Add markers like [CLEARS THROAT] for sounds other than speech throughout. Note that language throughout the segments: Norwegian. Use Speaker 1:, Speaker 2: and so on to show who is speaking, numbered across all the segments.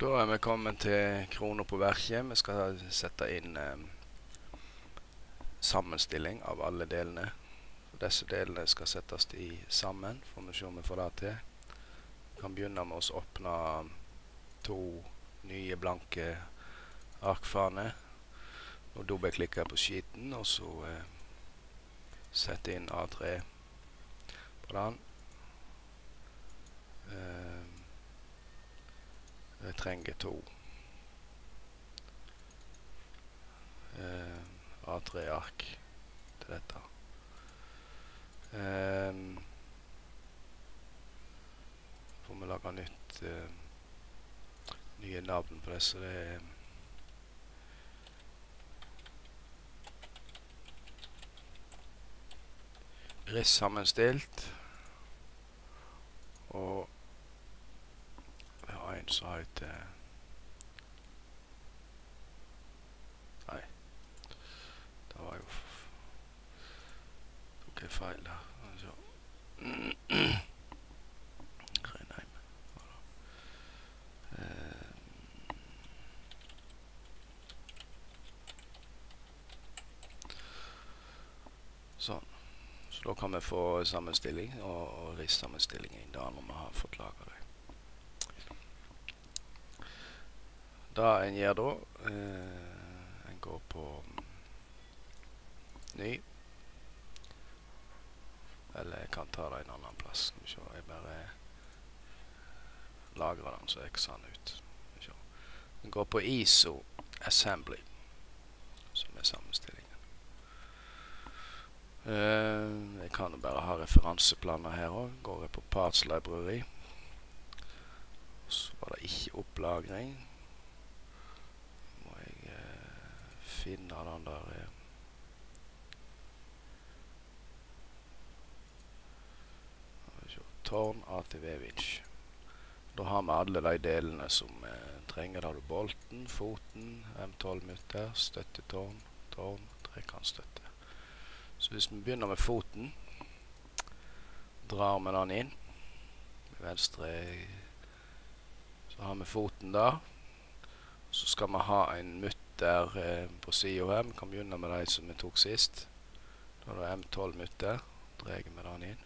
Speaker 1: Da er vi kommet til kroner på verket. Vi skal sette inn eh, sammenstilling av alle delene. Disse delene skal settes i sammen. Får vi se om vi får det til. Vi kan begynne med å åpne to nye blanke arkfaner. Nå dobbeltklikker jeg på skiten, og så eh, sette inn A3 på den. Eh, trenger to eh, A3-ark til dette. Eh, får vi lage nytt eh, nye navn på disse. Det er riss sammenstilt. Og vi har en som heter Nei, det var Tok jeg feil [CLEARS THROAT] det. Eh, Sånn. Så da kan vi få sammenstilling og, og rissammenstilling inn da når vi har fått laga Det en gjør da eh, En går på mm, ny. Eller jeg kan ta det en annen plass. Vi se. Jeg bare lagrer den så X-er den ut. Skal vi se. En går på ISO Assembly, som er sammenstillingen. Eh, jeg kan jo bare ha referanseplaner her òg. Går jeg på Parts Library. Så var det ikke opplagring. Må jeg eh, finne den der eh. Tårn ATV Winch. Da har vi alle de delene som vi trenger. Da har du bolten, foten, M12 mutter, støttetårn, tårn, trekantstøtte. Så hvis vi begynner med foten, drar vi den inn. Venstre Så har vi foten der. Så skal vi ha en mutter eh, på. Vi kan begynne med de som vi tok sist. Da er det M12 mutter. Drar vi den inn.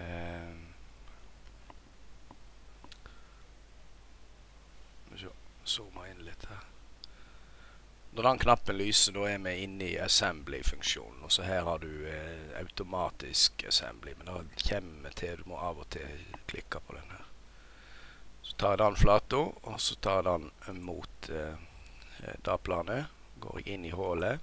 Speaker 1: Eh, Skal. Zoome inn litt her. Når den knappen lyser, da er vi inne i assembly-funksjonen. Og så her har du eh, automatisk assembly, men da kommer vi til Du må av og til klikke på den her. Så tar jeg den flata, og så tar jeg den mot eh, eh, det planet. Går jeg inn i hullet,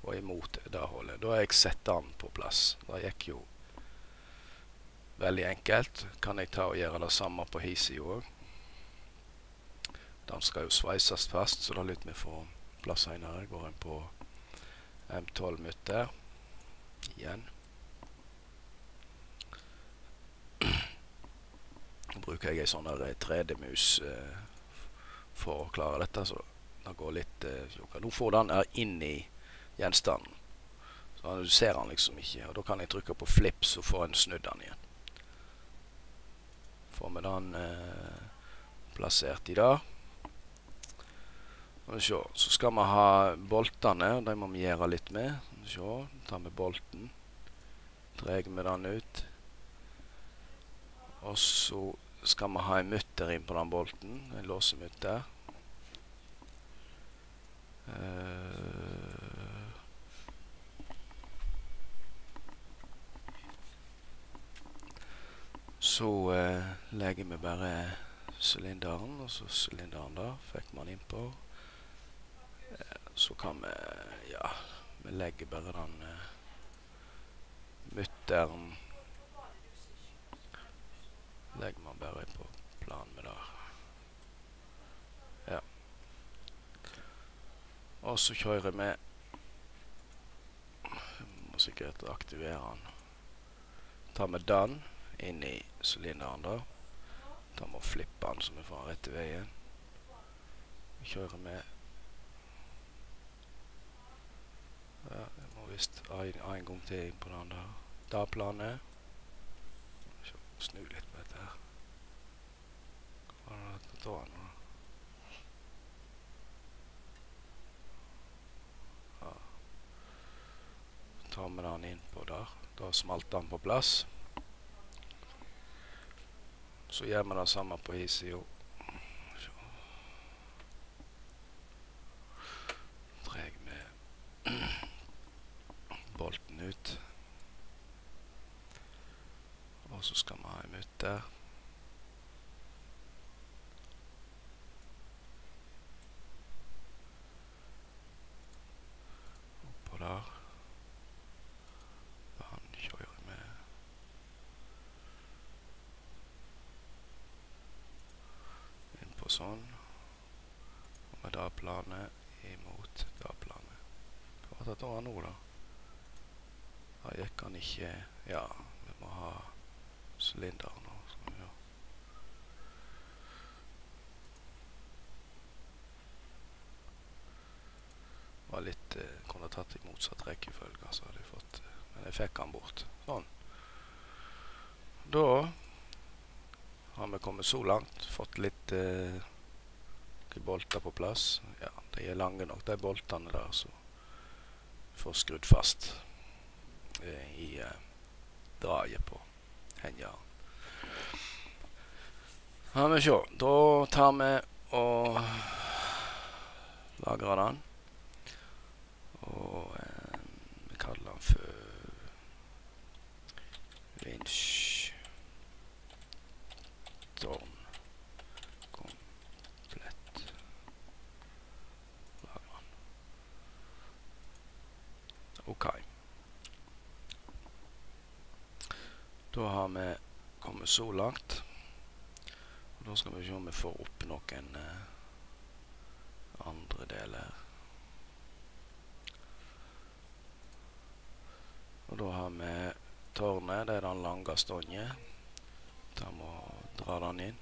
Speaker 1: og imot det hullet. Da har jeg sett den på plass. Det gikk jo veldig enkelt. Kan jeg ta og gjøre det samme på hissida òg. Den skal jo sveises fast, så da lytter vi for plass senere. Går en på M12 mutter igjen. Bruker jeg ei sånn 3D-mus eh, for å klare dette, så det går litt eh, tjukkere. Nå får den her inn i gjenstanden. Så du ser den liksom ikke. Og da kan jeg trykke på flip, så får en snudd den igjen. Får vi den eh, plassert i se. Så skal vi ha boltene, og de må vi gjøre litt med. Vi se. Ta med bolten. Drar vi den ut. Og så skal vi ha en mutter inn på den bolten. En låsemutter. Eh, Så eh, legger vi bare sylinderen, og så sylinderen der fikk man innpå. Eh, så kan vi Ja, vi legger bare den mutteren Legger man bare på planen med der. Ja. Og så kjører vi Må sikkert aktivere den. Tar vi den inn i sylinderen der. Da må flippe den så vi får den rett i veien. Kjører med Ja, jeg må visst ha en gang til inn på den der. Da planet. Snu litt på dette her. Hva er det da nå? Ja. Tar vi den innpå der. Da smalt den på plass. Så gjør vi det samme på hissida. Sånn. Og med det imot det planet. Hva var det nå, da? Da gikk han ikke Ja, vi må ha sylinder nå. Sånn. Var litt eh, Kunne tatt i motsatt rekkefølge, så hadde jeg fått eh, Men jeg fikk han bort. Sånn. Da har vi kommet så langt. Fått litt eh, bolter på plass. Ja, de er lange nok, de boltene der, så vi får skrudd fast eh, i eh, draget på hengeren. Ja, vi sjå. Da tar vi og lagrer den. Og eh, vi kaller den for vinsj tårn komplett lagrer den. OK. Da har vi kommet så langt. Og da skal vi se om vi får opp noen eh, andre deler. Og da har vi tårnet, det er den lange stånje. Da må dra den inn.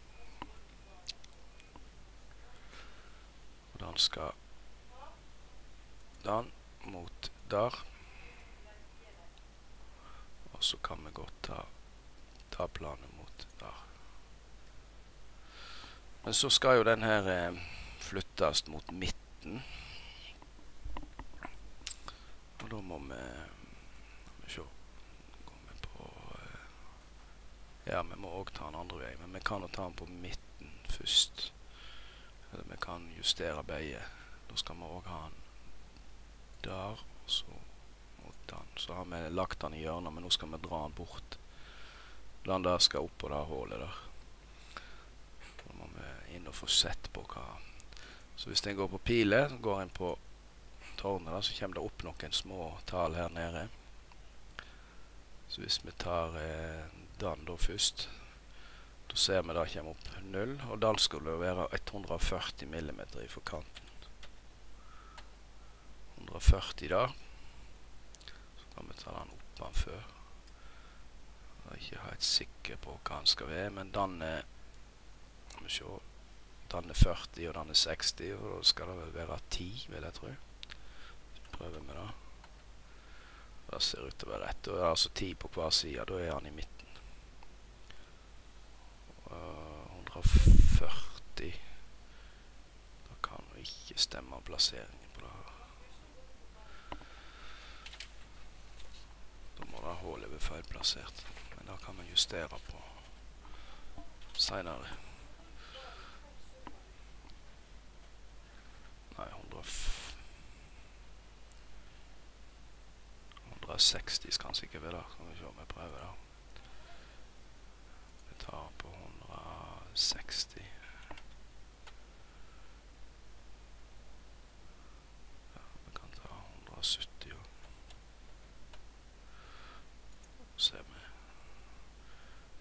Speaker 1: Og den skal den mot der. Og så kan vi godt ta, ta planen mot der. Men så skal jo den her eh, flyttes mot midten. Og da må vi se Går vi på eh, Ja, vi må òg ta den andre veien, men vi kan jo ta den på midten først. Eller vi kan justere begge. Da skal vi òg ha den der, og så mot den. Så har vi lagt den i hjørnet, men nå skal vi dra den bort. Den der skal oppå det hullet der. Da må vi inn og få sett på hva Så hvis en går på piler, så går en på tårnet, der, så kommer det opp noen små tall her nede. Så hvis vi tar eh, den da først, da ser vi det kommer opp null, og den skulle være 140 mm i forkanten. 140 der. Så kan vi ta den oppenfør. Jeg er ikke helt sikker på hva han skal være, men er Skal vi se. Er 40, og den er 60, og da skal det vel være 10, vil jeg tro. Prøver vi det. Det ser ut til å være rett. Er det altså 10 på hver side. Da er han i midten. Og 140 Da kan jo ikke stemme plasseringen på det her. Da må det ha hullet være feilplassert. Det kan vi justere på seinere. Nei, 100 160 skal han sikkert være. Skal vi se om jeg prøver da. Vi tar på 160. Ja, vi kan ta 170 og se vi.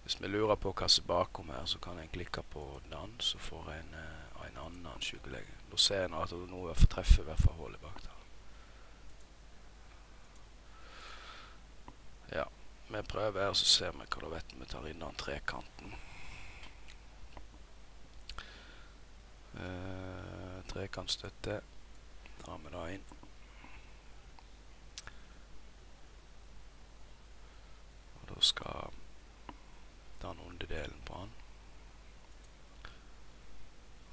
Speaker 1: Hvis vi lurer på hva som er bakom her, så kan en klikke på den, så får en eh, en annen sykelege. Da ser en at det nå er treffer i hvert fall hullet bak der. Ja, vi prøver her, så ser vi hva da vet vi tar inn den trekanten. Uh, trekantstøtte. Drar vi da inn. Og da skal mister han onde delen på han.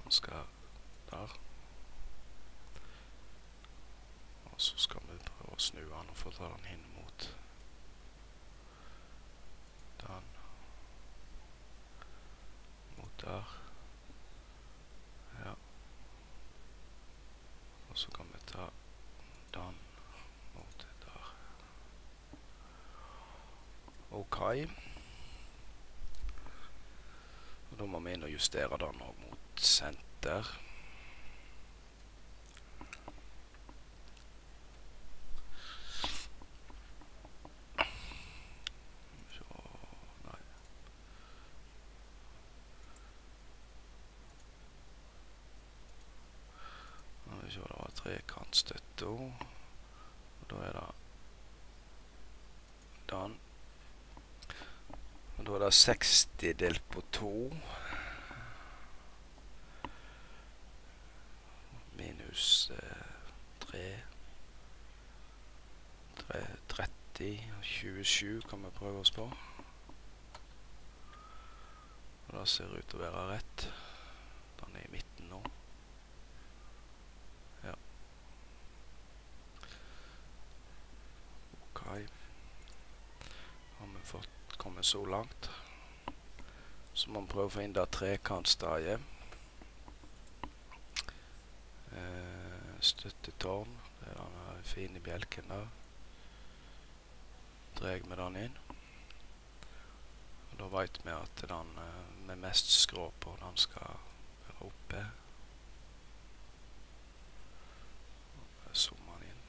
Speaker 1: Han skal der. Og så skal vi prøve å snu han og få ta den inn mot den. Mot der. Ja. Og så kan vi ta den mot der. Okay. Vi se, det var trekantstøtte òg. Og da er det den. Og da er det 60 delt på 2. Minus eh, 3. 3 30. 27 kan vi prøve oss på. Og det ser ut til å være rett. Den er i midten nå. Ja. Ok. Har vi fått kommet så langt. Så må vi prøve å få inn det trekantstadiet. Eh, støttetårn. Det er den fine bjelken der. Dreg vi den inn. Og da veit vi at den eh, med mest skrå på, den skal være oppe. Zoome den inn.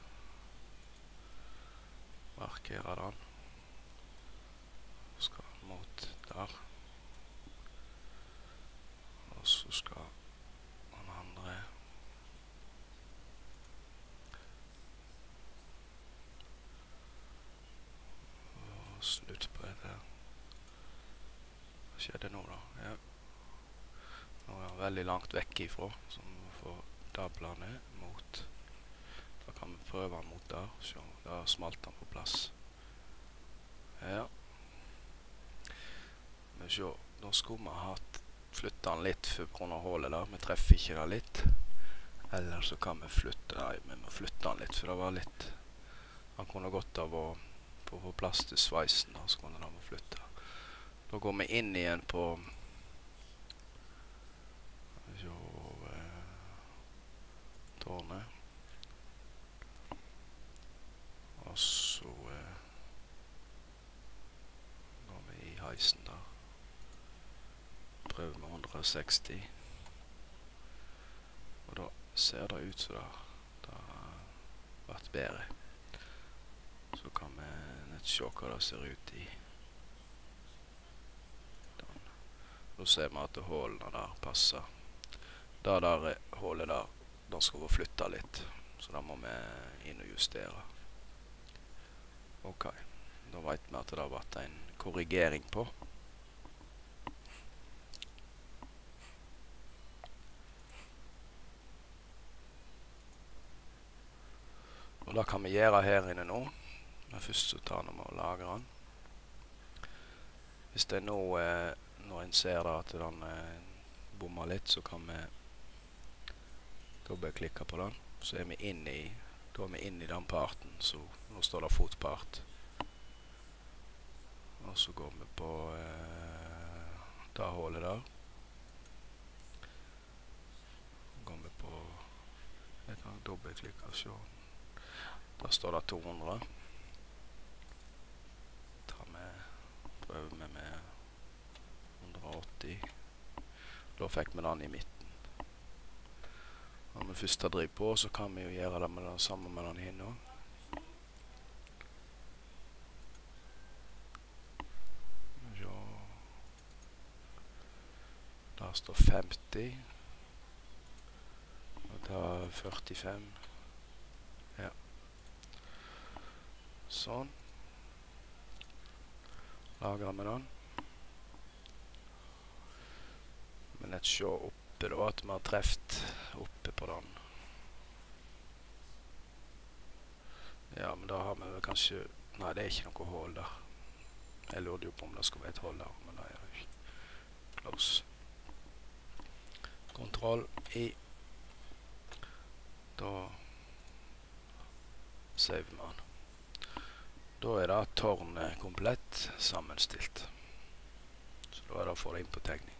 Speaker 1: Markere den. Skal den mot der. Og så skal den andre Og slutt på dette. Hva skjedde nå, da? Ja. Nå er han veldig langt vekk ifra, så vi får dabla ned mot Da kan vi prøve den mot der. Se, der smalt den på plass. Ja. Men se, da skulle vi hatt flytta den litt pga. hullet der. Vi treffer ikke det litt. Eller så kan vi flytte Nei, vi må flytte den litt, for det var litt Han kunne godt av å få plass til sveisen. Da så kunne den få flytte. Da går vi inn igjen på 116, da. Prøv med 160. Og da ser det ut som det har vært bedre. Så kan vi nett se hva det ser ut i. Sånn. nå ser vi at hålene der passer. Det der hullet der, det skal være flytta litt. Så da må vi inn og justere. Okay da veit vi at det har vært en korrigering på. Og det kan vi gjøre her inne nå. Men først så tar vi og lagrer den. Hvis det er nå, eh, når en ser da at den eh, bommer litt, så kan vi dobbeltklikke på den. Så er vi inne i, da er vi inne i den parten, så nå står det fotpart. Og så går vi på eh, det hullet der. Går vi på Jeg kan dobbeltklikke og se. Der står det 200. Tar vi prøver vi med 180. Da fikk vi den i midten. Når vi først har driv på, så kan vi jo gjøre det med den samme med den hin Der står 50. Og da 45. Ja. Sånn. Lagrer vi den. Men let's se oppe da, at vi har treffet oppe på den. Ja, men da har vi kanskje Nei, det er ikke noe hull der. Jeg lurte jo på om det skulle være et hull der, men det er det ikke. Close. Kontroll i. Da saver vi den. Da er det tårnet komplett sammenstilt. Så da er det å få det inn på tegning.